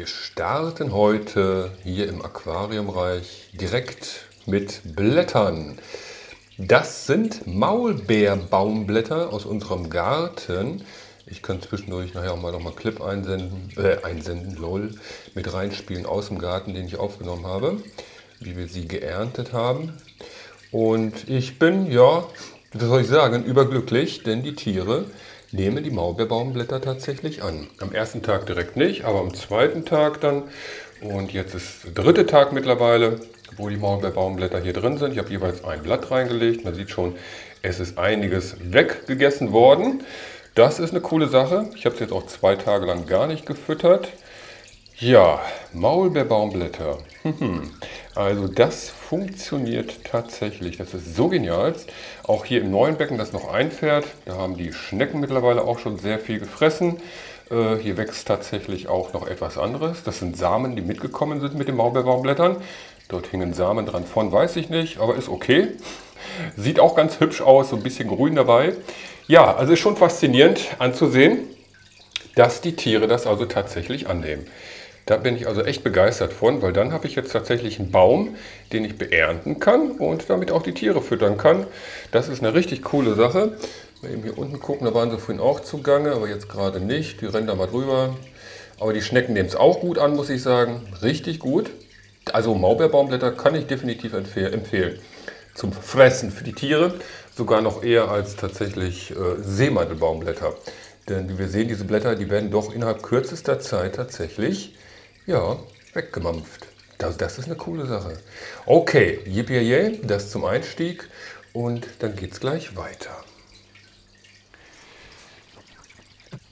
Wir starten heute hier im Aquariumreich direkt mit Blättern. Das sind Maulbeerbaumblätter aus unserem Garten. Ich kann zwischendurch nachher auch mal nochmal Clip einsenden, äh, einsenden, lol, mit reinspielen aus dem Garten, den ich aufgenommen habe, wie wir sie geerntet haben. Und ich bin, ja, was soll ich sagen, überglücklich, denn die Tiere nehmen die Maulbeerbaumblätter tatsächlich an. Am ersten Tag direkt nicht, aber am zweiten Tag dann. Und jetzt ist der dritte Tag mittlerweile, wo die Maulbeerbaumblätter hier drin sind. Ich habe jeweils ein Blatt reingelegt. Man sieht schon, es ist einiges weggegessen worden. Das ist eine coole Sache. Ich habe es jetzt auch zwei Tage lang gar nicht gefüttert. Ja, Maulbeerbaumblätter. Also das funktioniert tatsächlich. Das ist so genial. Auch hier im neuen Becken, das noch einfährt, da haben die Schnecken mittlerweile auch schon sehr viel gefressen. Äh, hier wächst tatsächlich auch noch etwas anderes. Das sind Samen, die mitgekommen sind mit den Maulbeerbaumblättern. Dort hingen Samen dran von, weiß ich nicht, aber ist okay. Sieht auch ganz hübsch aus, so ein bisschen grün dabei. Ja, also ist schon faszinierend anzusehen, dass die Tiere das also tatsächlich annehmen. Da bin ich also echt begeistert von, weil dann habe ich jetzt tatsächlich einen Baum, den ich beernten kann und damit auch die Tiere füttern kann. Das ist eine richtig coole Sache. Mal eben hier unten gucken, da waren sie vorhin auch zugange, aber jetzt gerade nicht. Die rennen da mal drüber. Aber die Schnecken nehmen es auch gut an, muss ich sagen. Richtig gut. Also Maulbeerbaumblätter kann ich definitiv empfehlen. Zum Fressen für die Tiere. Sogar noch eher als tatsächlich äh, Seemandelbaumblätter. Denn wie wir sehen, diese Blätter, die werden doch innerhalb kürzester Zeit tatsächlich ja, weggemampft. Das, das ist eine coole Sache. Okay, yippie das zum Einstieg und dann geht es gleich weiter.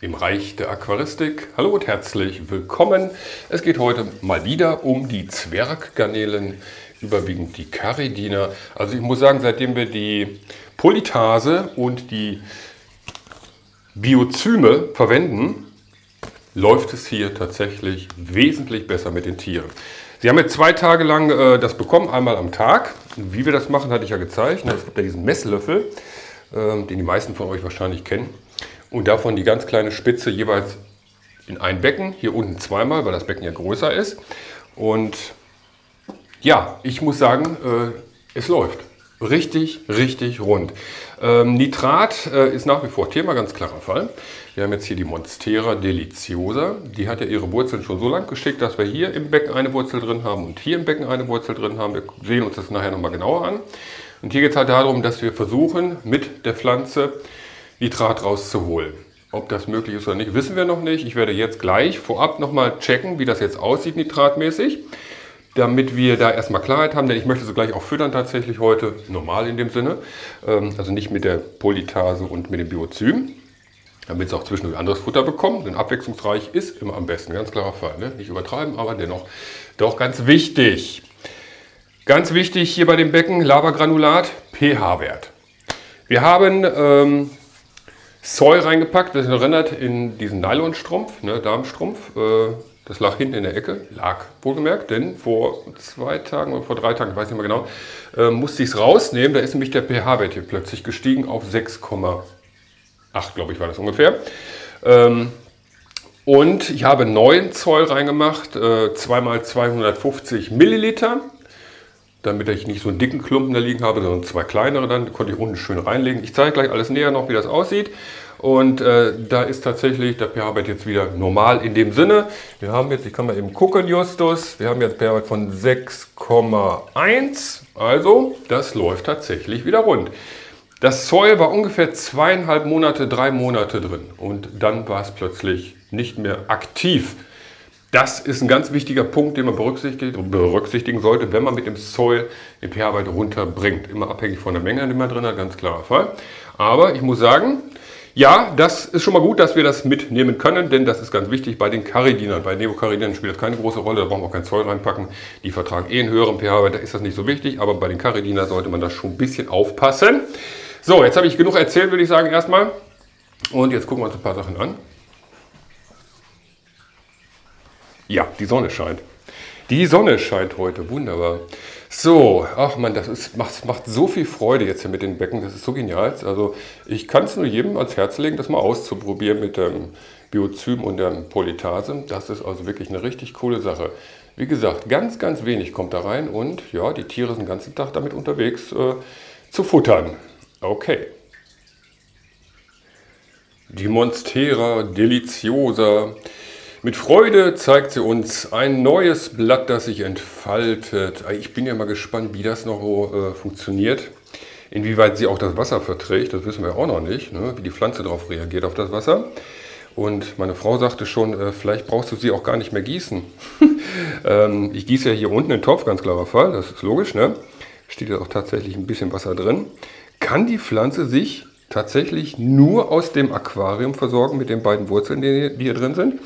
Im Reich der Aquaristik. Hallo und herzlich willkommen. Es geht heute mal wieder um die Zwerggarnelen, überwiegend die Caridina. Also ich muss sagen, seitdem wir die Polytase und die Biozyme verwenden, läuft es hier tatsächlich wesentlich besser mit den Tieren. Sie haben jetzt zwei Tage lang äh, das bekommen, einmal am Tag. Wie wir das machen, hatte ich ja gezeigt. Es gibt ja diesen Messlöffel, äh, den die meisten von euch wahrscheinlich kennen. Und davon die ganz kleine Spitze jeweils in ein Becken, hier unten zweimal, weil das Becken ja größer ist. Und ja, ich muss sagen, äh, es läuft. Richtig, richtig rund. Ähm, Nitrat äh, ist nach wie vor Thema, ganz klarer Fall. Wir haben jetzt hier die Monstera deliciosa. Die hat ja ihre Wurzeln schon so lang geschickt, dass wir hier im Becken eine Wurzel drin haben und hier im Becken eine Wurzel drin haben. Wir sehen uns das nachher nochmal genauer an. Und hier geht es halt darum, dass wir versuchen, mit der Pflanze Nitrat rauszuholen. Ob das möglich ist oder nicht, wissen wir noch nicht. Ich werde jetzt gleich vorab nochmal checken, wie das jetzt aussieht nitratmäßig damit wir da erstmal Klarheit haben, denn ich möchte sie gleich auch füttern tatsächlich heute, normal in dem Sinne, ähm, also nicht mit der Polytase und mit dem Biozym, damit sie auch zwischendurch anderes Futter bekommen, denn abwechslungsreich ist immer am besten, ganz klarer Fall, ne? nicht übertreiben, aber dennoch doch ganz wichtig. Ganz wichtig hier bei dem Becken, Lavagranulat, pH-Wert. Wir haben ähm, Soy reingepackt, das erinnert in diesen Nylonstrumpf, ne, Darmstrumpf, äh, das lag hinten in der Ecke, lag wohlgemerkt, denn vor zwei Tagen oder vor drei Tagen, ich weiß nicht mehr genau, äh, musste ich es rausnehmen. Da ist nämlich der pH-Wert hier plötzlich gestiegen auf 6,8, glaube ich, war das ungefähr. Ähm, und ich habe neuen Zoll reingemacht, äh, zweimal 250 Milliliter, damit ich nicht so einen dicken Klumpen da liegen habe, sondern zwei kleinere dann, konnte ich unten schön reinlegen. Ich zeige gleich alles näher noch, wie das aussieht. Und äh, da ist tatsächlich der pH-Wert jetzt wieder normal in dem Sinne. Wir haben jetzt, ich kann mal eben gucken, Justus, wir haben jetzt pH-Wert von 6,1. Also, das läuft tatsächlich wieder rund. Das Zoll war ungefähr zweieinhalb Monate, drei Monate drin. Und dann war es plötzlich nicht mehr aktiv. Das ist ein ganz wichtiger Punkt, den man berücksichtigen sollte, wenn man mit dem Soil den pH-Wert runterbringt. Immer abhängig von der Menge, die man drin hat, ganz klarer Fall. Aber ich muss sagen, ja, das ist schon mal gut, dass wir das mitnehmen können, denn das ist ganz wichtig bei den Caridinern. Bei Neocaridinern spielt das keine große Rolle, da brauchen wir auch kein Zoll reinpacken. Die vertragen eh einen höheren pH-Wert, da ist das nicht so wichtig, aber bei den Caridinern sollte man da schon ein bisschen aufpassen. So, jetzt habe ich genug erzählt, würde ich sagen, erstmal. Und jetzt gucken wir uns ein paar Sachen an. Ja, die Sonne scheint. Die Sonne scheint heute, wunderbar. So, ach man, das ist, macht, macht so viel Freude jetzt hier mit den Becken, das ist so genial. Also ich kann es nur jedem ans Herz legen, das mal auszuprobieren mit dem Biozym und der Polytase. Das ist also wirklich eine richtig coole Sache. Wie gesagt, ganz, ganz wenig kommt da rein und ja, die Tiere sind den ganzen Tag damit unterwegs äh, zu futtern. Okay. Die Monstera deliciosa. Mit Freude zeigt sie uns ein neues Blatt, das sich entfaltet. Ich bin ja mal gespannt, wie das noch äh, funktioniert. Inwieweit sie auch das Wasser verträgt, das wissen wir auch noch nicht, ne? wie die Pflanze darauf reagiert auf das Wasser. Und meine Frau sagte schon, äh, vielleicht brauchst du sie auch gar nicht mehr gießen. ähm, ich gieße ja hier unten den Topf, ganz klarer Fall, das ist logisch. Ne? Steht ja auch tatsächlich ein bisschen Wasser drin. Kann die Pflanze sich tatsächlich nur aus dem Aquarium versorgen mit den beiden Wurzeln, die, hier drin sind?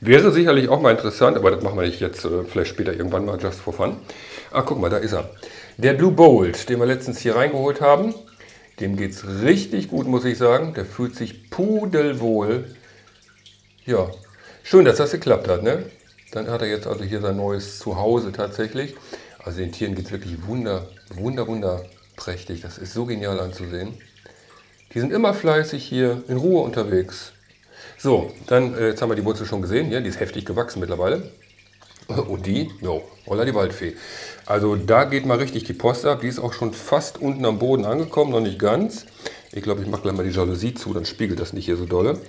Wäre sicherlich auch mal interessant, aber das machen wir nicht jetzt, äh, vielleicht später irgendwann mal, just for fun. Ah, guck mal, da ist er. Der Blue Bolt, den wir letztens hier reingeholt haben, dem geht es richtig gut, muss ich sagen. Der fühlt sich pudelwohl ja, schön, dass das geklappt hat. Ne? Dann hat er jetzt also hier sein neues Zuhause tatsächlich. Also den Tieren geht es wirklich wunder, wunder, wunder prächtig. Das ist so genial anzusehen. Die sind immer fleißig hier in Ruhe unterwegs. So, dann, äh, jetzt haben wir die Wurzel schon gesehen. Ja, die ist heftig gewachsen mittlerweile. Und die, jo, holla die Waldfee. Also da geht mal richtig die Post ab. Die ist auch schon fast unten am Boden angekommen, noch nicht ganz. Ich glaube, ich mache gleich mal die Jalousie zu, dann spiegelt das nicht hier so dolle.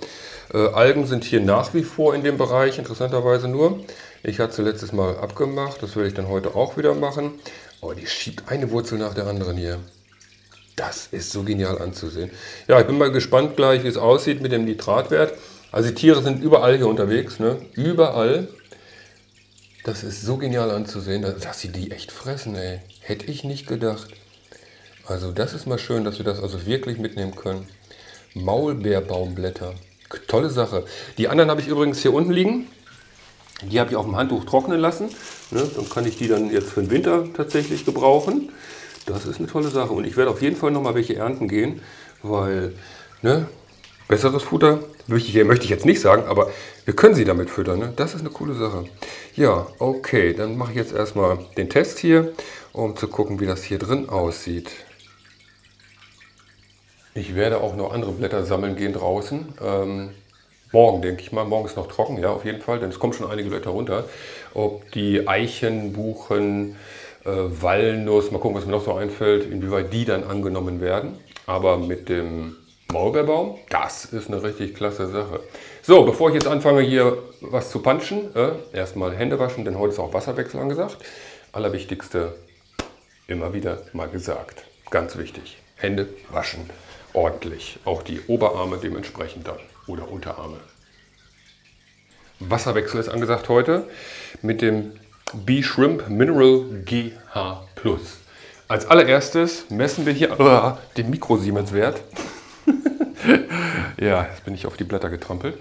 Äh, Algen sind hier nach wie vor in dem Bereich, interessanterweise nur. Ich hatte sie letztes Mal abgemacht, das werde ich dann heute auch wieder machen. Oh, die schiebt eine Wurzel nach der anderen hier. Das ist so genial anzusehen. Ja, ich bin mal gespannt gleich, wie es aussieht mit dem Nitratwert. Also die Tiere sind überall hier unterwegs, ne? überall. Das ist so genial anzusehen, dass sie die echt fressen, ey. Hätte ich nicht gedacht. Also das ist mal schön, dass wir das also wirklich mitnehmen können. Maulbeerbaumblätter. Tolle Sache. Die anderen habe ich übrigens hier unten liegen. Die habe ich auf dem Handtuch trocknen lassen. Ne, dann kann ich die dann jetzt für den Winter tatsächlich gebrauchen. Das ist eine tolle Sache. Und ich werde auf jeden Fall noch mal welche ernten gehen, weil ne, besseres Futter möchte ich, möchte ich jetzt nicht sagen, aber wir können sie damit füttern. Ne? Das ist eine coole Sache. Ja, okay, dann mache ich jetzt erstmal den Test hier, um zu gucken, wie das hier drin aussieht. Ich werde auch noch andere Blätter sammeln gehen draußen. Ähm, morgen, denke ich mal. Morgen ist noch trocken, ja, auf jeden Fall, denn es kommen schon einige Blätter runter. Ob die Eichen, Buchen, äh, Walnuss, mal gucken, was mir noch so einfällt, inwieweit die dann angenommen werden. Aber mit dem Maulbeerbaum, das ist eine richtig klasse Sache. So, bevor ich jetzt anfange, hier was zu punchen, äh, erstmal Hände waschen, denn heute ist auch Wasserwechsel angesagt. Allerwichtigste, immer wieder mal gesagt, ganz wichtig, Hände waschen ordentlich. Auch die Oberarme dementsprechend dann oder Unterarme. Wasserwechsel ist angesagt heute mit dem B-Shrimp Mineral GH. Als allererstes messen wir hier uh, den Mikrosiemens-Wert. ja, jetzt bin ich auf die Blätter getrampelt.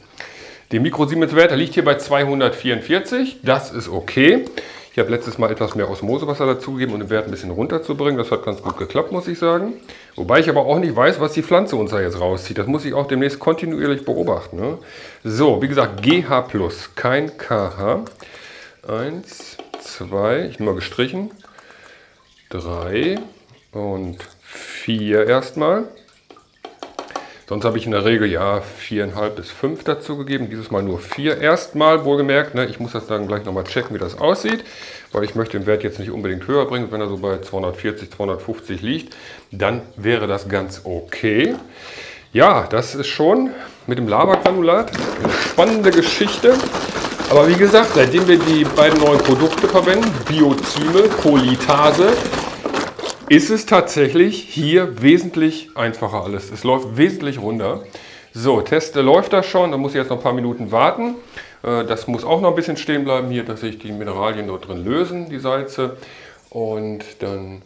Der Mikrosiemens-Wert liegt hier bei 244. Das ist okay. Ich habe letztes Mal etwas mehr Osmosewasser dazugegeben, um den Wert ein bisschen runterzubringen. Das hat ganz gut geklappt, muss ich sagen. Wobei ich aber auch nicht weiß, was die Pflanze uns da jetzt rauszieht. Das muss ich auch demnächst kontinuierlich beobachten. Ne? So, wie gesagt, GH+, kein KH. Eins, zwei, ich nehme mal gestrichen. Drei und vier erstmal. Sonst habe ich in der Regel ja viereinhalb bis fünf dazu gegeben. Dieses Mal nur vier. Erstmal wohlgemerkt, ne, ich muss das dann gleich nochmal checken, wie das aussieht, weil ich möchte den Wert jetzt nicht unbedingt höher bringen. Wenn er so bei 240, 250 liegt, dann wäre das ganz okay. Ja, das ist schon mit dem Lavagranulat eine spannende Geschichte. Aber wie gesagt, seitdem wir die beiden neuen Produkte verwenden, Biozyme, Polytase, ist es tatsächlich hier wesentlich einfacher alles. Es läuft wesentlich runter. So, Teste läuft das schon, da muss ich jetzt noch ein paar Minuten warten. Äh, das muss auch noch ein bisschen stehen bleiben hier, dass sich die Mineralien dort drin lösen, die Salze. Und dann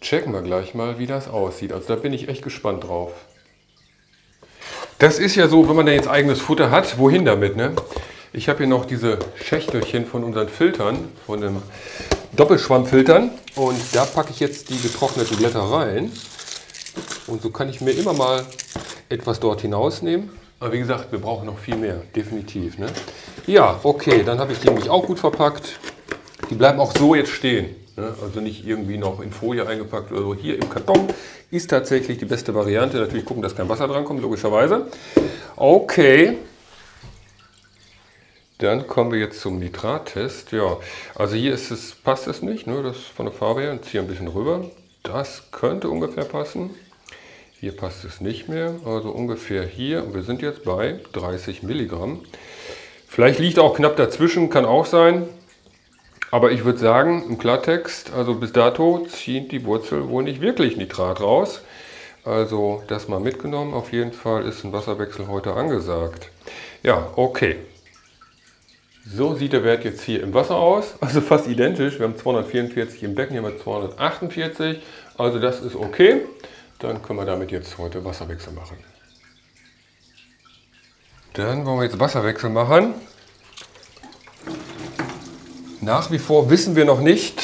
checken wir gleich mal, wie das aussieht. Also da bin ich echt gespannt drauf. Das ist ja so, wenn man da jetzt eigenes Futter hat, wohin damit? Ne? Ich habe hier noch diese Schächtelchen von unseren Filtern, von dem Doppelschwammfiltern und da packe ich jetzt die getrockneten Blätter rein. Und so kann ich mir immer mal etwas dort hinausnehmen. Aber wie gesagt, wir brauchen noch viel mehr, definitiv. Ne? Ja, okay, dann habe ich die nämlich auch gut verpackt. Die bleiben auch so jetzt stehen. Ne? Also nicht irgendwie noch in Folie eingepackt oder so. Hier im Karton ist tatsächlich die beste Variante. Natürlich gucken, dass kein Wasser dran kommt, logischerweise. Okay, Dann kommen wir jetzt zum Nitrattest. Ja, also hier ist es, passt es nicht, ne? das von der Farbe her. Ziehe ein bisschen rüber. Das könnte ungefähr passen. Hier passt es nicht mehr, also ungefähr hier. Wir sind jetzt bei 30 Milligramm. Vielleicht liegt auch knapp dazwischen, kann auch sein. Aber ich würde sagen, im Klartext, also bis dato zieht die Wurzel wohl nicht wirklich Nitrat raus. Also das mal mitgenommen. Auf jeden Fall ist ein Wasserwechsel heute angesagt. Ja, okay. So sieht der Wert jetzt hier im Wasser aus. Also fast identisch. Wir haben 244 im Becken, hier haben wir 248. Also das ist okay. Dann können wir damit jetzt heute Wasserwechsel machen. Dann wollen wir jetzt Wasserwechsel machen. Nach wie vor wissen wir noch nicht,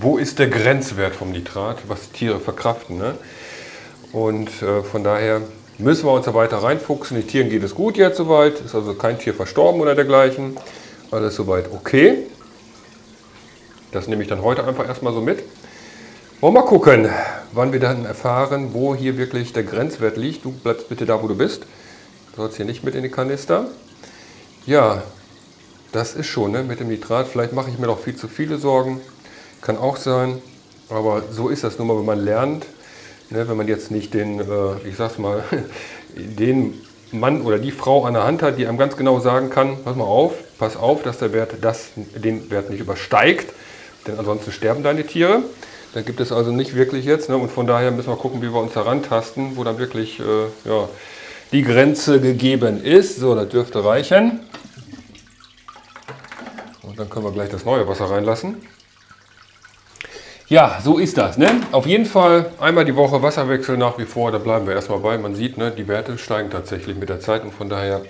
wo ist der Grenzwert vom Nitrat, was Tiere verkraften. Ne? Und äh, von daher müssen wir uns da weiter reinfuchsen. Den Tieren geht es gut jetzt soweit, ist also kein Tier verstorben oder dergleichen. Alles soweit okay. Das nehme ich dann heute einfach erstmal so mit. Wollen wir mal gucken, wann wir dann erfahren, wo hier wirklich der Grenzwert liegt. Du bleibst bitte da, wo du bist. Du sollst hier nicht mit in die Kanister. Ja, das ist schon ne, mit dem Nitrat. Vielleicht mache ich mir noch viel zu viele Sorgen. Kann auch sein. Aber so ist das nun mal, wenn man lernt. Ne, wenn man jetzt nicht den, äh, ich sag's mal, den Mann oder die Frau an der Hand hat, die einem ganz genau sagen kann, pass mal auf, pass auf, dass der Wert das, den Wert nicht übersteigt, denn ansonsten sterben deine Tiere. Da gibt es also nicht wirklich jetzt ne, und von daher müssen wir gucken, wie wir uns herantasten, wo dann wirklich äh, ja, die Grenze gegeben ist. So, das dürfte reichen. Und dann können wir gleich das neue Wasser reinlassen. Ja, so ist das. Ne? Auf jeden Fall einmal die Woche Wasserwechsel nach wie vor. Da bleiben wir erstmal bei. Man sieht, ne, die Werte steigen tatsächlich mit der Zeit und von daher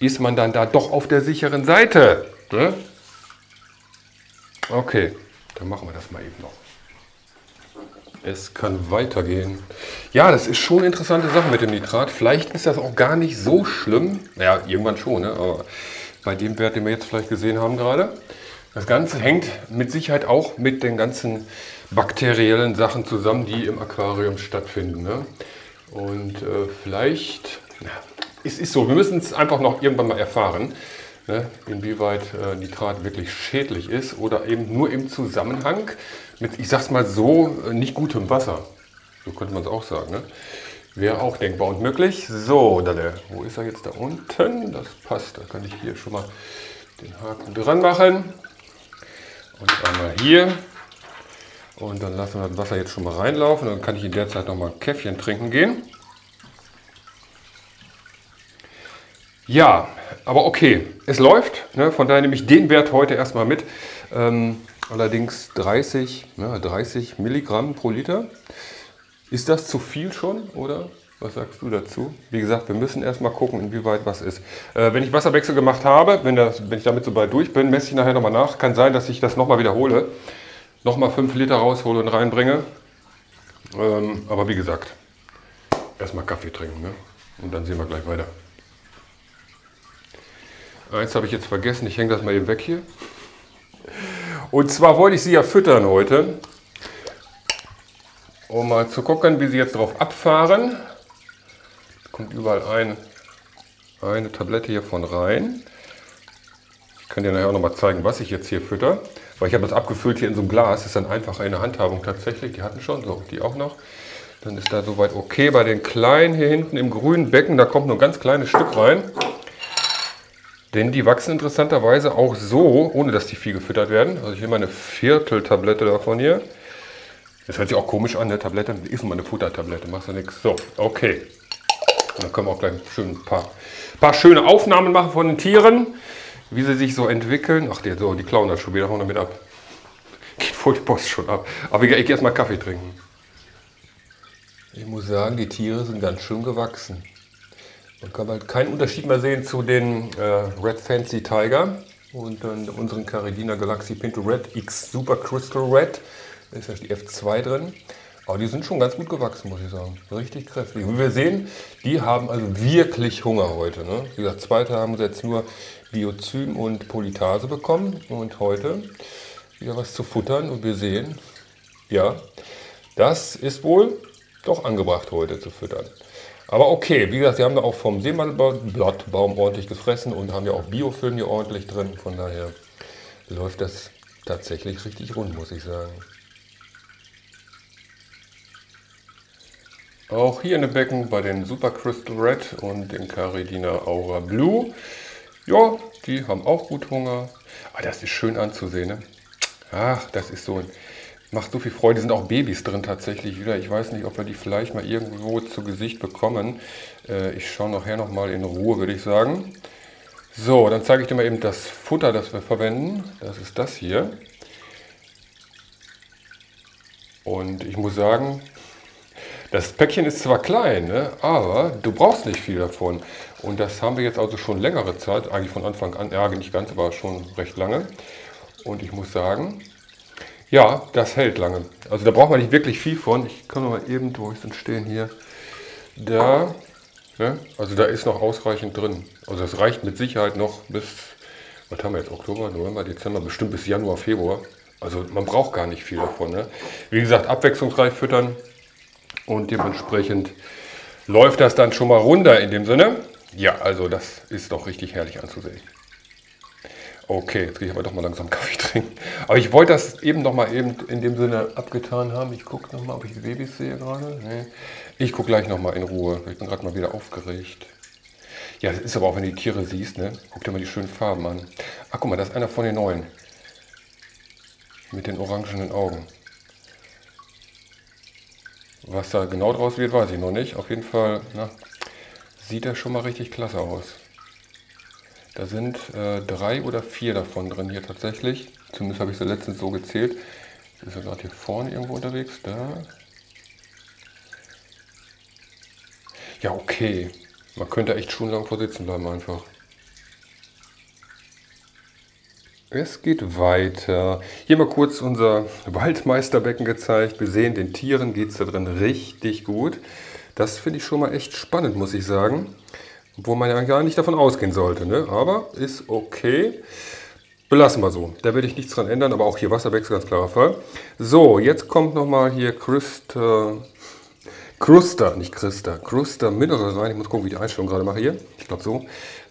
ist man dann da doch auf der sicheren Seite. Ne? Okay, dann machen wir das mal eben noch. Es kann weitergehen. Ja, das ist schon eine interessante Sache mit dem Nitrat. Vielleicht ist das auch gar nicht so schlimm. Ja, irgendwann schon, ne? aber bei dem Wert, den wir jetzt vielleicht gesehen haben gerade. Das Ganze hängt mit Sicherheit auch mit den ganzen bakteriellen Sachen zusammen, die im Aquarium stattfinden. Ne? Und äh, vielleicht, es ist so, wir müssen es einfach noch irgendwann mal erfahren, ne? inwieweit äh, Nitrat wirklich schädlich ist oder eben nur im Zusammenhang mit, ich sag's mal so, äh, nicht gutem Wasser. So könnte man es auch sagen. Ne? Wäre auch denkbar und möglich. So, dann, wo ist er jetzt da unten? Das passt, da kann ich hier schon mal den Haken dran machen. Und einmal hier. Und dann lassen wir das Wasser jetzt schon mal reinlaufen. Dann kann ich in der Zeit noch mal ein Käffchen trinken gehen. Ja, aber okay, es läuft. Ne? Von daher nehme ich den Wert heute erstmal mit. Ähm, allerdings 30, ja, 30 Milligramm pro Liter. Ist das zu viel schon oder was sagst du dazu? Wie gesagt, wir müssen erstmal gucken, inwieweit was ist. Äh, wenn ich Wasserwechsel gemacht habe, wenn, das, wenn ich damit so weit durch bin, messe ich nachher nochmal nach. Kann sein, dass ich das nochmal wiederhole. Nochmal 5 Liter raushole und reinbringe. Ähm, aber wie gesagt, erstmal Kaffee trinken. Ne? Und dann sehen wir gleich weiter. Eins habe ich jetzt vergessen, ich hänge das mal eben weg hier. Und zwar wollte ich sie ja füttern heute um mal zu gucken, wie sie jetzt drauf abfahren. Kommt überall ein, eine Tablette hier von rein. Ich kann dir nachher auch noch mal zeigen, was ich jetzt hier fütter. Weil ich habe das abgefüllt hier in so einem Glas. Das ist dann einfach eine Handhabung tatsächlich. Die hatten schon, so, die auch noch. Dann ist da soweit okay. Bei den kleinen hier hinten im grünen Becken, da kommt nur ein ganz kleines Stück rein. Denn die wachsen interessanterweise auch so, ohne dass die viel gefüttert werden. Also ich nehme eine Vierteltablette davon hier. Das hört sich auch komisch an, eine Tablette ist mal eine Futtertablette, machst du nichts. So, okay. Und dann können wir auch gleich schön ein paar, paar schöne Aufnahmen machen von den Tieren, wie sie sich so entwickeln. Ach, die, so, die klauen das schon wieder, hauen damit ab. Geht vor die Post schon ab. Aber ich, ich gehe erstmal Kaffee trinken. Ich muss sagen, die Tiere sind ganz schön gewachsen. Man kann halt keinen Unterschied mehr sehen zu den äh, Red Fancy Tiger und dann unseren Caridina Galaxy Pinto Red X Super Crystal Red. Da ist ja die F2 drin. Aber die sind schon ganz gut gewachsen, muss ich sagen. Richtig kräftig. Wie wir sehen, die haben also wirklich Hunger heute. Ne? Wie gesagt, zweite haben sie jetzt nur Biozym und Polytase bekommen. Und heute wieder was zu futtern. Und wir sehen, ja, das ist wohl doch angebracht heute zu füttern. Aber okay, wie gesagt, sie haben da auch vom Seemandelblattbaum ordentlich gefressen und haben ja auch Biofilm hier ordentlich drin. Von daher läuft das tatsächlich richtig rund, muss ich sagen. Auch hier in dem Becken bei den Super Crystal Red und den Caridina Aura Blue. Ja, die haben auch gut Hunger. Aber ah, das ist schön anzusehen. Ne? Ach, das ist so, macht so viel Freude. sind auch Babys drin tatsächlich wieder. Ich weiß nicht, ob wir die vielleicht mal irgendwo zu Gesicht bekommen. Äh, ich schaue nachher nochmal in Ruhe, würde ich sagen. So, dann zeige ich dir mal eben das Futter, das wir verwenden. Das ist das hier. Und ich muss sagen, das Päckchen ist zwar klein, ne, aber du brauchst nicht viel davon. Und das haben wir jetzt also schon längere Zeit, eigentlich von Anfang an, ja nicht ganz, aber schon recht lange. Und ich muss sagen, ja, das hält lange. Also da braucht man nicht wirklich viel von. Ich kann mal eben, wo ist denn stehen hier? Da, ne, also da ist noch ausreichend drin. Also das reicht mit Sicherheit noch bis, was haben wir jetzt, Oktober, November, Dezember, bestimmt bis Januar, Februar. Also man braucht gar nicht viel davon. Ne? Wie gesagt, abwechslungsreich füttern, und dementsprechend läuft das dann schon mal runter in dem Sinne. Ja, also das ist doch richtig herrlich anzusehen. Okay, jetzt gehe ich aber doch mal langsam Kaffee trinken. Aber ich wollte das eben noch mal eben in dem Sinne abgetan haben. Ich gucke noch mal, ob ich die Babys sehe gerade. Nee. Ich gucke gleich noch mal in Ruhe. Ich bin gerade mal wieder aufgeregt. Ja, das ist aber auch, wenn du die Tiere siehst, ne? Guck dir mal die schönen Farben an. Ach, guck mal, das ist einer von den neuen. Mit den orangenen Augen. Was da genau draus wird, weiß ich noch nicht. Auf jeden Fall na, sieht er schon mal richtig klasse aus. Da sind äh, drei oder vier davon drin hier tatsächlich. Zumindest habe ich sie letztens so gezählt. Ist er gerade hier vorne irgendwo unterwegs? Da. Ja, okay. Man könnte echt schon lang vor sitzen bleiben einfach. Es geht weiter. Hier mal kurz unser Waldmeisterbecken gezeigt. Wir sehen, den Tieren geht es da drin richtig gut. Das finde ich schon mal echt spannend, muss ich sagen. Obwohl man ja gar nicht davon ausgehen sollte. Ne? Aber ist okay. Belassen wir so. Da werde ich nichts dran ändern, aber auch hier Wasserwechsel, ganz klarer Fall. So, jetzt kommt nochmal hier Christa, Kruster, nicht Christa, Kruster Mineral rein. Ich muss gucken, wie ich die Einstellung gerade mache hier. Ich glaube, so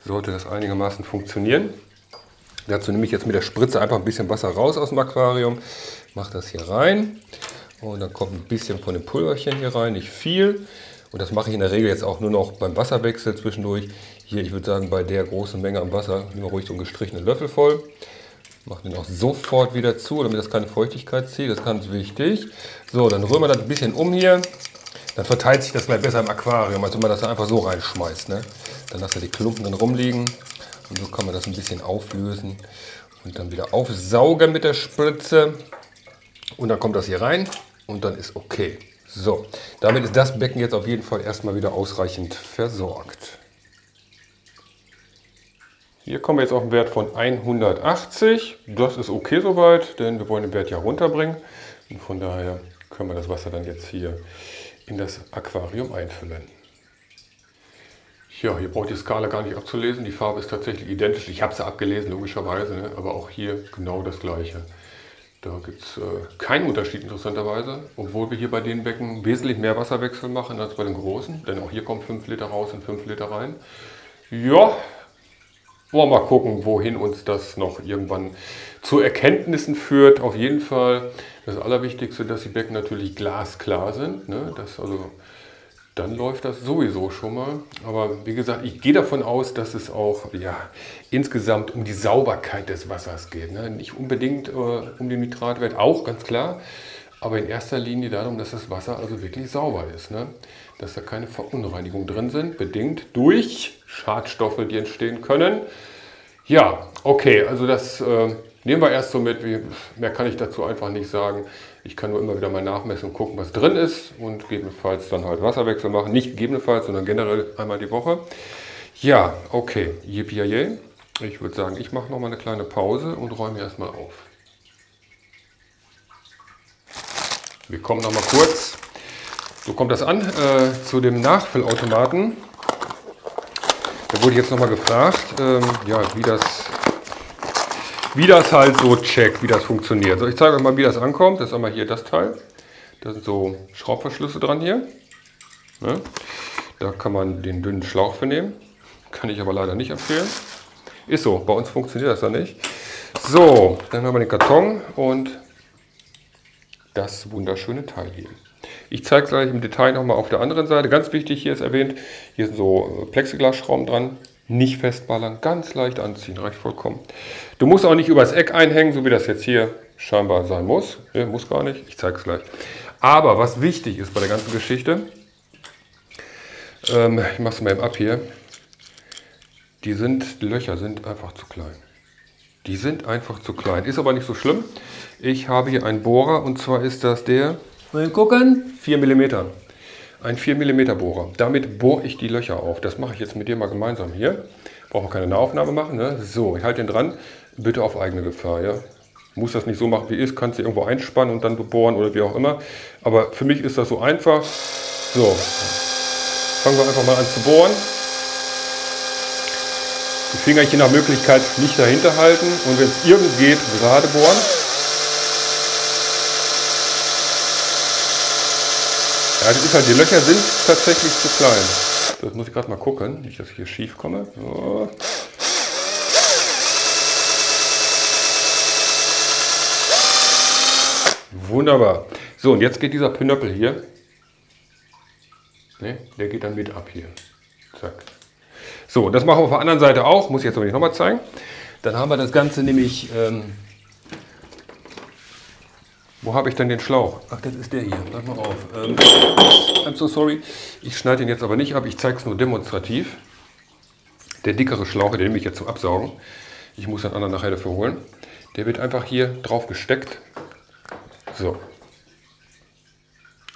sollte das einigermaßen funktionieren. Dazu nehme ich jetzt mit der Spritze einfach ein bisschen Wasser raus aus dem Aquarium, mache das hier rein und dann kommt ein bisschen von dem Pulverchen hier rein, nicht viel. Und das mache ich in der Regel jetzt auch nur noch beim Wasserwechsel zwischendurch. Hier, ich würde sagen, bei der großen Menge am Wasser nehmen wir ruhig so einen gestrichenen Löffel voll. Mache den auch sofort wieder zu, damit das keine Feuchtigkeit zieht. Das ist ganz wichtig. So, dann rühren wir das ein bisschen um hier. Dann verteilt sich das gleich besser im Aquarium, als wenn man das einfach so reinschmeißt. Ne? Dann lasst ihr die Klumpen dann rumliegen. Und so kann man das ein bisschen auflösen und dann wieder aufsaugen mit der Spritze. Und dann kommt das hier rein und dann ist okay. So, damit ist das Becken jetzt auf jeden Fall erstmal wieder ausreichend versorgt. Hier kommen wir jetzt auf einen Wert von 180. Das ist okay soweit, denn wir wollen den Wert ja runterbringen. Und von daher können wir das Wasser dann jetzt hier in das Aquarium einfüllen. Ja, hier braucht die Skala gar nicht abzulesen. Die Farbe ist tatsächlich identisch. Ich habe sie abgelesen, logischerweise, ne? aber auch hier genau das gleiche. Da gibt es äh, keinen Unterschied interessanterweise, obwohl wir hier bei den Becken wesentlich mehr Wasserwechsel machen als bei den großen. Denn auch hier kommt 5 Liter raus und 5 Liter rein. Ja, wollen wir mal gucken, wohin uns das noch irgendwann zu Erkenntnissen führt. Auf jeden Fall das Allerwichtigste, dass die Becken natürlich glasklar sind. Ne? Dass also dann läuft das sowieso schon mal. Aber wie gesagt, ich gehe davon aus, dass es auch ja, insgesamt um die Sauberkeit des Wassers geht. Ne? Nicht unbedingt äh, um den Nitratwert, auch ganz klar. Aber in erster Linie darum, dass das Wasser also wirklich sauber ist. Ne? Dass da keine Verunreinigungen drin sind, bedingt durch Schadstoffe, die entstehen können. Ja, okay, also das äh, nehmen wir erst so mit. Mehr kann ich dazu einfach nicht sagen. Ich kann nur immer wieder mal nachmessen und gucken, was drin ist und gegebenenfalls dann halt Wasserwechsel machen. Nicht gegebenenfalls, sondern generell einmal die Woche. Ja, okay, yippie Ich würde sagen, ich mache noch mal eine kleine Pause und räume erstmal auf. Wir kommen noch mal kurz. So kommt das an äh, zu dem Nachfüllautomaten. Da wurde ich jetzt noch mal gefragt, ähm, ja, wie das wie das halt so checkt, wie das funktioniert. So, ich zeige euch mal, wie das ankommt. Das ist einmal hier das Teil. Da sind so Schraubverschlüsse dran hier. Ne? Da kann man den dünnen Schlauch für nehmen. Kann ich aber leider nicht empfehlen. Ist so, bei uns funktioniert das ja nicht. So, dann haben wir den Karton und das wunderschöne Teil hier. Ich zeige es gleich im Detail nochmal auf der anderen Seite. Ganz wichtig, hier ist erwähnt, hier sind so Plexiglasschrauben dran. Nicht festballern, ganz leicht anziehen, reicht vollkommen. Du musst auch nicht übers Eck einhängen, so wie das jetzt hier scheinbar sein muss. Ja, muss gar nicht, ich zeige es gleich. Aber was wichtig ist bei der ganzen Geschichte, ähm, ich mache es mal eben ab hier, die, sind, die Löcher sind einfach zu klein. Die sind einfach zu klein. Ist aber nicht so schlimm. Ich habe hier einen Bohrer und zwar ist das der, mal gucken, 4 mm. Ein 4 mm Bohrer. Damit bohre ich die Löcher auf. Das mache ich jetzt mit dir mal gemeinsam hier. Brauchen wir keine Nahaufnahme machen. Ne? So, ich halte den dran. Bitte auf eigene Gefahr. Ja? Muss das nicht so machen, wie ist. Kannst du irgendwo einspannen und dann bohren oder wie auch immer. Aber für mich ist das so einfach. So, fangen wir einfach mal an zu bohren. Die Finger je nach Möglichkeit nicht dahinter halten und wenn es irgend geht, gerade bohren. Das ist halt, die Löcher sind tatsächlich zu klein. Das muss ich gerade mal gucken, nicht, dass ich hier schief komme. So. Wunderbar. So, und jetzt geht dieser Pinöppel hier. Ne, der geht dann mit ab hier. Zack. So, das machen wir auf der anderen Seite auch. Muss ich jetzt aber nicht nochmal zeigen. Dann haben wir das Ganze nämlich... Ähm, wo habe ich denn den Schlauch? Ach, das ist der hier. Pass mal auf. Ähm, I'm so sorry. Ich schneide den jetzt aber nicht ab. Ich zeige es nur demonstrativ. Der dickere Schlauch, den nehme ich jetzt zum Absaugen. Ich muss den anderen nachher dafür holen. Der wird einfach hier drauf gesteckt. So.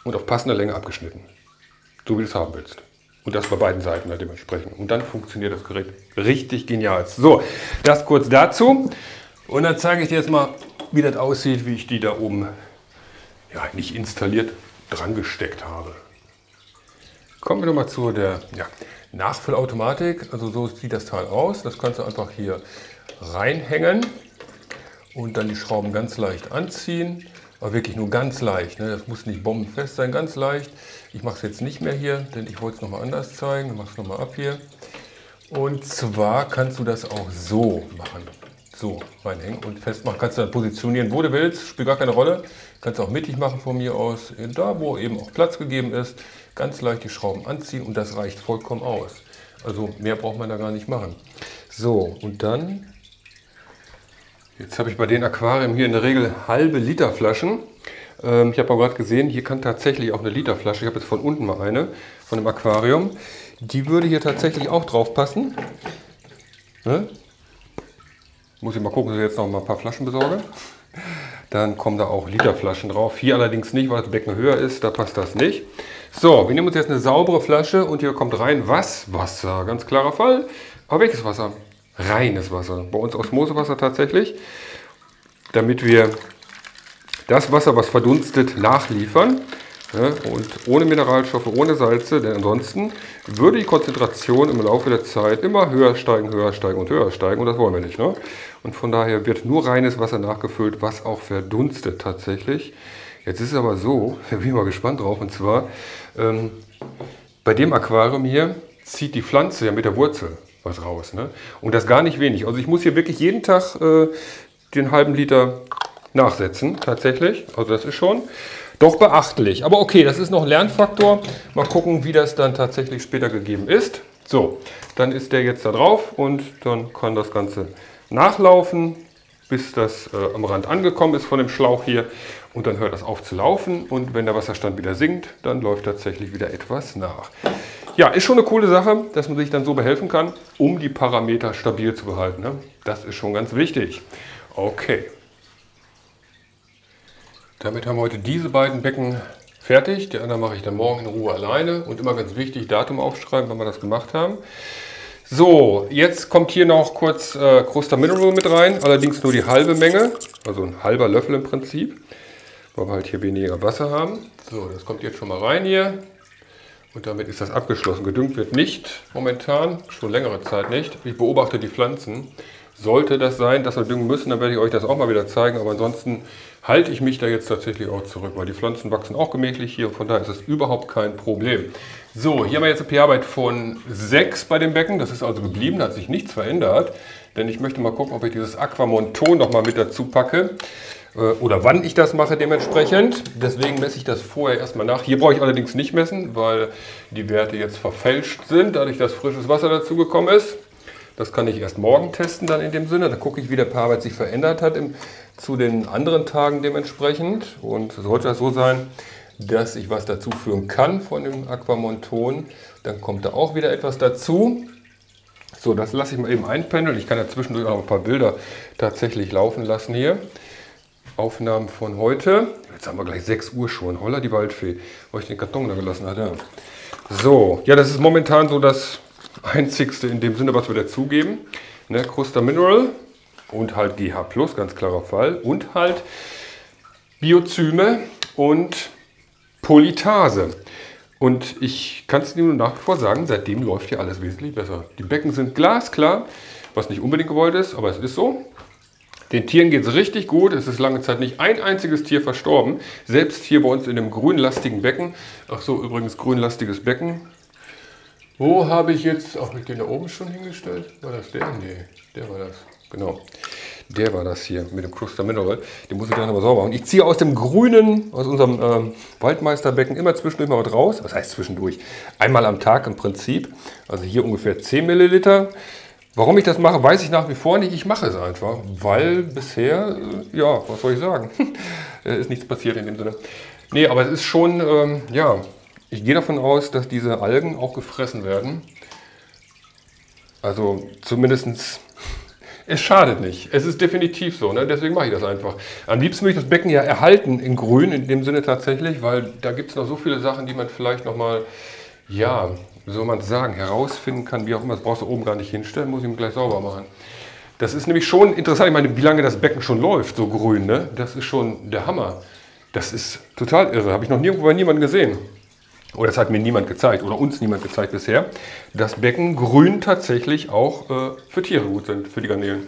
Und auf passende Länge abgeschnitten. So wie du es haben willst. Und das bei beiden Seiten halt dementsprechend. Und dann funktioniert das Gerät richtig genial. So, das kurz dazu. Und dann zeige ich dir jetzt mal, wie das aussieht, wie ich die da oben, ja nicht installiert, dran gesteckt habe. Kommen wir nochmal zu der ja, Nachfüllautomatik. Also so sieht das Teil aus. Das kannst du einfach hier reinhängen und dann die Schrauben ganz leicht anziehen. Aber wirklich nur ganz leicht. Ne? Das muss nicht bombenfest sein, ganz leicht. Ich mache es jetzt nicht mehr hier, denn ich wollte es nochmal anders zeigen. Ich mache es nochmal ab hier. Und zwar kannst du das auch so machen so reinhängen und festmachen. Kannst du dann positionieren, wo du willst, spielt gar keine Rolle. Kannst du auch mittig machen von mir aus, da wo eben auch Platz gegeben ist. Ganz leicht die Schrauben anziehen und das reicht vollkommen aus. Also mehr braucht man da gar nicht machen. So, und dann, jetzt habe ich bei den Aquarien hier in der Regel halbe Liter Flaschen. Ähm, ich habe auch gerade gesehen, hier kann tatsächlich auch eine Literflasche, ich habe jetzt von unten mal eine, von dem Aquarium. Die würde hier tatsächlich auch drauf passen. Ne? Muss ich mal gucken, dass ich jetzt noch mal ein paar Flaschen besorge. Dann kommen da auch Literflaschen drauf. Hier allerdings nicht, weil das Becken höher ist, da passt das nicht. So, wir nehmen uns jetzt eine saubere Flasche und hier kommt rein was? Wasser, ganz klarer Fall. Aber welches Wasser? Reines Wasser. Bei uns Osmosewasser tatsächlich. Damit wir das Wasser, was verdunstet, nachliefern. Und ohne Mineralstoffe, ohne Salze, denn ansonsten würde die Konzentration im Laufe der Zeit immer höher steigen, höher steigen und höher steigen und das wollen wir nicht. Ne? Und von daher wird nur reines Wasser nachgefüllt, was auch verdunstet tatsächlich. Jetzt ist es aber so, da bin ich mal gespannt drauf, und zwar ähm, bei dem Aquarium hier zieht die Pflanze ja mit der Wurzel was raus. Ne? Und das gar nicht wenig. Also ich muss hier wirklich jeden Tag äh, den halben Liter nachsetzen, tatsächlich. Also das ist schon. Doch beachtlich. Aber okay, das ist noch ein Lernfaktor. Mal gucken, wie das dann tatsächlich später gegeben ist. So, dann ist der jetzt da drauf und dann kann das Ganze nachlaufen, bis das äh, am Rand angekommen ist von dem Schlauch hier. Und dann hört das auf zu laufen und wenn der Wasserstand wieder sinkt, dann läuft tatsächlich wieder etwas nach. Ja, ist schon eine coole Sache, dass man sich dann so behelfen kann, um die Parameter stabil zu behalten. Ne? Das ist schon ganz wichtig. Okay. Damit haben wir heute diese beiden Becken fertig. Die anderen mache ich dann morgen in Ruhe alleine. Und immer ganz wichtig, Datum aufschreiben, wann wir das gemacht haben. So, jetzt kommt hier noch kurz äh, Kruster Mineral mit rein. Allerdings nur die halbe Menge. Also ein halber Löffel im Prinzip. Weil wir halt hier weniger Wasser haben. So, das kommt jetzt schon mal rein hier. Und damit ist das abgeschlossen. Gedüngt wird nicht momentan, schon längere Zeit nicht. Ich beobachte die Pflanzen Sollte das sein, dass wir düngen müssen, dann werde ich euch das auch mal wieder zeigen. Aber ansonsten halte ich mich da jetzt tatsächlich auch zurück, weil die Pflanzen wachsen auch gemächlich hier. Von daher ist es überhaupt kein Problem. So, hier haben wir jetzt eine pH-Wert von 6 bei dem Becken. Das ist also geblieben, da hat sich nichts verändert. Denn ich möchte mal gucken, ob ich dieses Aquamonton noch mal mit dazu packe. Äh, oder wann ich das mache dementsprechend. Deswegen messe ich das vorher erstmal nach. Hier brauche ich allerdings nicht messen, weil die Werte jetzt verfälscht sind, dadurch, dass frisches Wasser dazugekommen ist. Das kann ich erst morgen testen dann in dem Sinne. Da gucke ich, wie der pH-Wert sich verändert hat im, zu den anderen Tagen dementsprechend. Und sollte das so sein, dass ich was dazu führen kann von dem Aquamonton, dann kommt da auch wieder etwas dazu. So, das lasse ich mal eben einpendeln. Ich kann ja zwischendurch auch ein paar Bilder tatsächlich laufen lassen hier. Aufnahmen von heute. Jetzt haben wir gleich 6 Uhr schon. Holla die Waldfee, wo ich den Karton da gelassen hatte. So, ja, das ist momentan so das einzigste in dem Sinne, was wir dazugeben. Ne, Kruster Mineral und halt GH+, ganz klarer Fall. Und halt Biozyme und Polytase. Und ich kann es nur nach wie vor sagen, seitdem läuft hier alles wesentlich besser. Die Becken sind glasklar, was nicht unbedingt gewollt ist, aber es ist so. Den Tieren geht es richtig gut. Es ist lange Zeit nicht ein einziges Tier verstorben. Selbst hier bei uns in dem grünlastigen Becken. Ach so, übrigens grünlastiges Becken. Wo habe ich jetzt, auch mit den da oben schon hingestellt? War das der? Nee, der war das. Genau. Der war das hier mit dem Cluster Mineral. Den muss ich gleich nochmal sauber machen. Ich ziehe aus dem grünen, aus unserem ähm, Waldmeisterbecken immer zwischendurch mal was raus. Was heißt zwischendurch? Einmal am Tag im Prinzip. Also hier ungefähr 10 Milliliter. Warum ich das mache, weiß ich nach wie vor nicht. Ich mache es einfach, weil bisher, äh, ja, was soll ich sagen, ist nichts passiert in dem Sinne. Nee, aber es ist schon, ähm, ja, ich gehe davon aus, dass diese Algen auch gefressen werden. Also zumindest, es schadet nicht. Es ist definitiv so, ne? deswegen mache ich das einfach. Am liebsten möchte ich das Becken ja erhalten in grün, in dem Sinne tatsächlich, weil da gibt es noch so viele Sachen, die man vielleicht nochmal, ja, wie soll man sagen, herausfinden kann, wie auch immer. Das brauchst du oben gar nicht hinstellen, muss ich mir gleich sauber machen. Das ist nämlich schon interessant, ich meine, wie lange das Becken schon läuft, so grün, ne? das ist schon der Hammer. Das ist total irre, habe ich noch nirgendwo bei niemandem gesehen oder das hat mir niemand gezeigt oder uns niemand gezeigt bisher, dass Becken grün tatsächlich auch äh, für Tiere gut sind, für die Garnelen.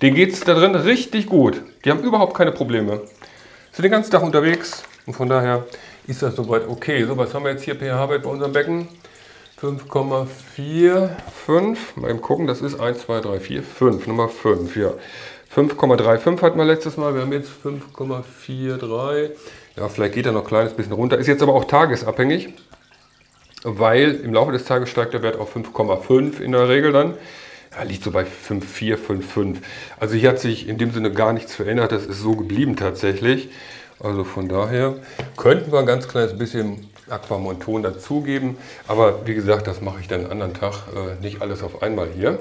Denen geht es da drin richtig gut. Die haben überhaupt keine Probleme. Sind den ganzen Tag unterwegs und von daher ist das soweit okay. So, was haben wir jetzt hier pH-Wert bei unserem Becken? 5,45. Mal eben gucken, das ist 1, 2, 3, 4, 5. Nummer 5, ja. 5,35 hatten wir letztes Mal. Wir haben jetzt 5,43. Ja, vielleicht geht er noch ein kleines bisschen runter. Ist jetzt aber auch tagesabhängig, weil im Laufe des Tages steigt der Wert auf 5,5 in der Regel dann. Ja, liegt so bei 5,4, 5,5. Also hier hat sich in dem Sinne gar nichts verändert. Das ist so geblieben tatsächlich. Also von daher könnten wir ein ganz kleines bisschen Aquamonton dazugeben. Aber wie gesagt, das mache ich dann einen anderen Tag. Äh, nicht alles auf einmal hier.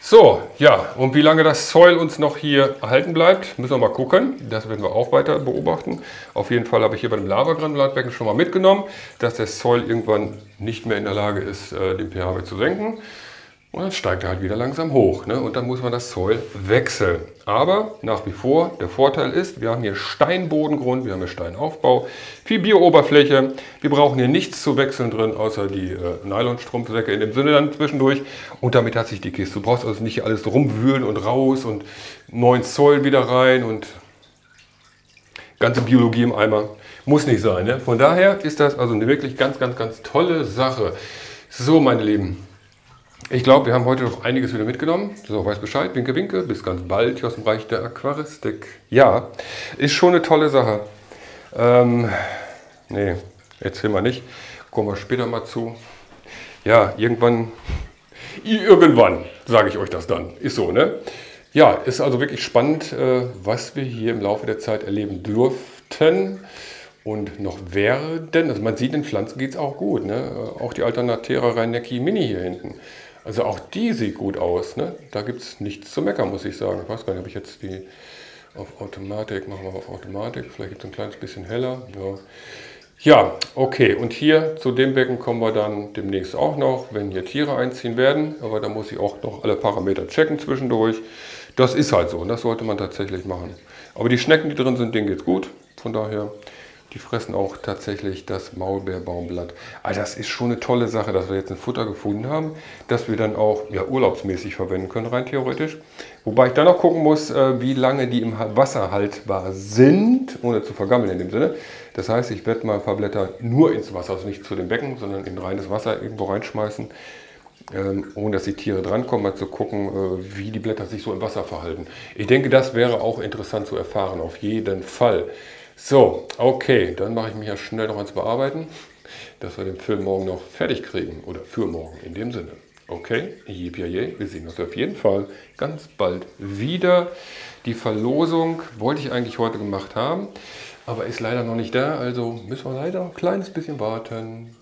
So, ja, und wie lange das Soil uns noch hier erhalten bleibt, müssen wir mal gucken. Das werden wir auch weiter beobachten. Auf jeden Fall habe ich hier bei dem Lavagranulatbecken schon mal mitgenommen, dass der Soil irgendwann nicht mehr in der Lage ist, äh, den pH-Wert zu senken. Und dann steigt er halt wieder langsam hoch. Ne? Und dann muss man das Soil wechseln. Aber nach wie vor, der Vorteil ist, wir haben hier Steinbodengrund, wir haben hier Steinaufbau, viel Biooberfläche. Wir brauchen hier nichts zu wechseln drin, außer die äh, Nylonstrumpfsäcke in dem Sinne dann zwischendurch. Und damit hat sich die Kiste. Du brauchst also nicht alles rumwühlen und raus und neuen Soil wieder rein und ganze Biologie im Eimer. Muss nicht sein. Ne? Von daher ist das also eine wirklich ganz, ganz, ganz tolle Sache. So, meine Lieben. Ich glaube, wir haben heute noch einiges wieder mitgenommen. So, weiß Bescheid, winke, winke. Bis ganz bald hier aus dem Bereich der Aquaristik. Ja, ist schon eine tolle Sache. Ähm, nee, erzähl mal nicht. Kommen wir später mal zu. Ja, irgendwann, irgendwann sage ich euch das dann. Ist so, ne? Ja, ist also wirklich spannend, äh, was wir hier im Laufe der Zeit erleben dürften und noch werden. Also man sieht, den Pflanzen geht es auch gut. Ne? Auch die Alternatera Reinecki Mini hier hinten. Also auch die sieht gut aus. Ne? Da gibt es nichts zu meckern, muss ich sagen. Ich weiß gar nicht, ob ich jetzt die auf Automatik, machen wir auf Automatik, vielleicht gibt es ein kleines bisschen heller. Ja. ja, okay. Und hier zu dem Becken kommen wir dann demnächst auch noch, wenn hier Tiere einziehen werden. Aber da muss ich auch noch alle Parameter checken zwischendurch. Das ist halt so und das sollte man tatsächlich machen. Aber die Schnecken, die drin sind, denen geht es gut. Von daher Die fressen auch tatsächlich das Maulbeerbaumblatt. Also das ist schon eine tolle Sache, dass wir jetzt ein Futter gefunden haben, das wir dann auch ja, urlaubsmäßig verwenden können, rein theoretisch. Wobei ich dann noch gucken muss, äh, wie lange die im Wasser haltbar sind, ohne zu vergammeln in dem Sinne. Das heißt, ich werde mal ein paar Blätter nur ins Wasser, also nicht zu dem Becken, sondern in reines Wasser irgendwo reinschmeißen, ähm, ohne dass die Tiere drankommen, mal zu gucken, äh, wie die Blätter sich so im Wasser verhalten. Ich denke, das wäre auch interessant zu erfahren, auf jeden Fall. So, okay, dann mache ich mich ja schnell noch ans Bearbeiten, dass wir den Film morgen noch fertig kriegen. Oder für morgen in dem Sinne. Okay, yippie, wir sehen uns auf jeden Fall ganz bald wieder. Die Verlosung wollte ich eigentlich heute gemacht haben, aber ist leider noch nicht da, also müssen wir leider ein kleines bisschen warten.